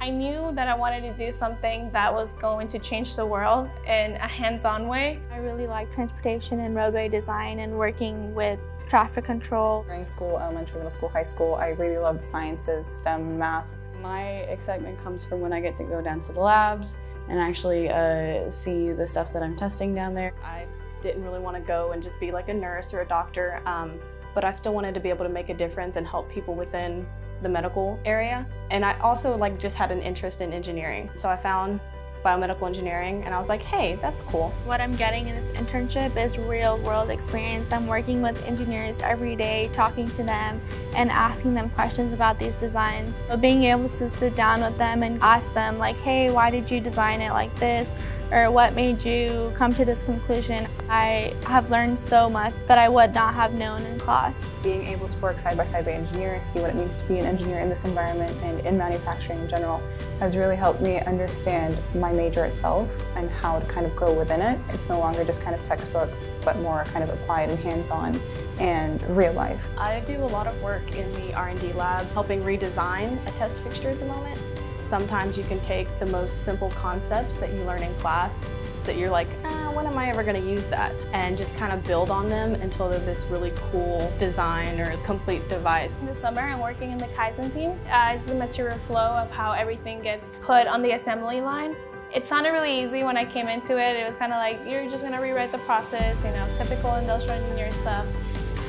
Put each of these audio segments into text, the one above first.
I knew that I wanted to do something that was going to change the world in a hands-on way. I really like transportation and roadway design and working with traffic control. During school, elementary, middle school, high school, I really love the sciences, STEM, math. My excitement comes from when I get to go down to the labs and actually uh, see the stuff that I'm testing down there. I didn't really want to go and just be like a nurse or a doctor, um, but I still wanted to be able to make a difference and help people within the medical area. And I also like just had an interest in engineering. So I found biomedical engineering and I was like, hey, that's cool. What I'm getting in this internship is real world experience. I'm working with engineers every day, talking to them and asking them questions about these designs. But being able to sit down with them and ask them like, hey, why did you design it like this? Or what made you come to this conclusion. I have learned so much that I would not have known in class. Being able to work side by side with engineers, see what it means to be an engineer in this environment and in manufacturing in general has really helped me understand my major itself and how to kind of grow within it. It's no longer just kind of textbooks, but more kind of applied and hands-on and real life. I do a lot of work in the R&D lab helping redesign a test fixture at the moment sometimes you can take the most simple concepts that you learn in class that you're like, ah, when am I ever going to use that? And just kind of build on them until they're this really cool design or complete device. In the summer, I'm working in the Kaizen team. Uh, it's the material flow of how everything gets put on the assembly line. It sounded really easy when I came into it. It was kind of like, you're just going to rewrite the process, you know, typical industrial engineer stuff.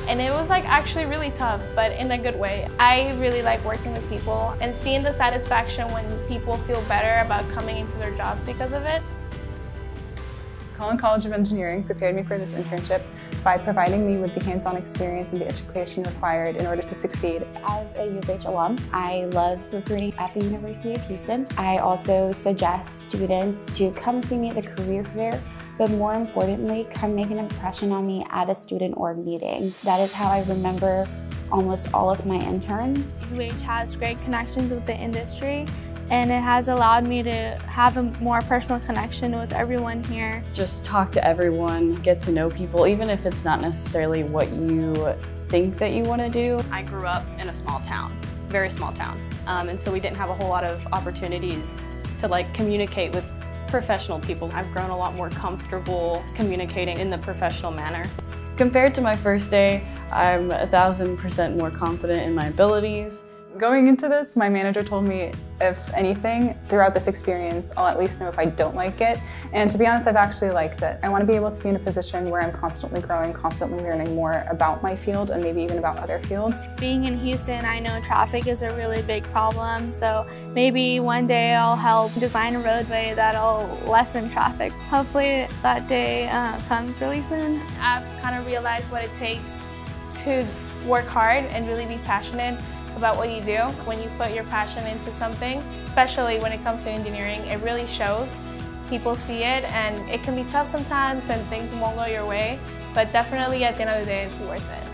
And it was like actually really tough, but in a good way. I really like working with people and seeing the satisfaction when people feel better about coming into their jobs because of it. Cullen College of Engineering prepared me for this internship by providing me with the hands-on experience and the education required in order to succeed. As a U of H alum, I love recruiting at the University of Houston. I also suggest students to come see me at the career fair but more importantly, come make an impression on me at a student org meeting. That is how I remember almost all of my interns. UH has great connections with the industry and it has allowed me to have a more personal connection with everyone here. Just talk to everyone, get to know people, even if it's not necessarily what you think that you want to do. I grew up in a small town, very small town, um, and so we didn't have a whole lot of opportunities to like communicate with professional people. I've grown a lot more comfortable communicating in the professional manner. Compared to my first day, I'm a thousand percent more confident in my abilities. Going into this, my manager told me if anything, throughout this experience, I'll at least know if I don't like it. And to be honest, I've actually liked it. I want to be able to be in a position where I'm constantly growing, constantly learning more about my field and maybe even about other fields. Being in Houston, I know traffic is a really big problem, so maybe one day I'll help design a roadway that'll lessen traffic. Hopefully that day uh, comes really soon. I've kind of realized what it takes to work hard and really be passionate about what you do. When you put your passion into something, especially when it comes to engineering, it really shows. People see it and it can be tough sometimes and things won't go your way, but definitely at the end of the day, it's worth it.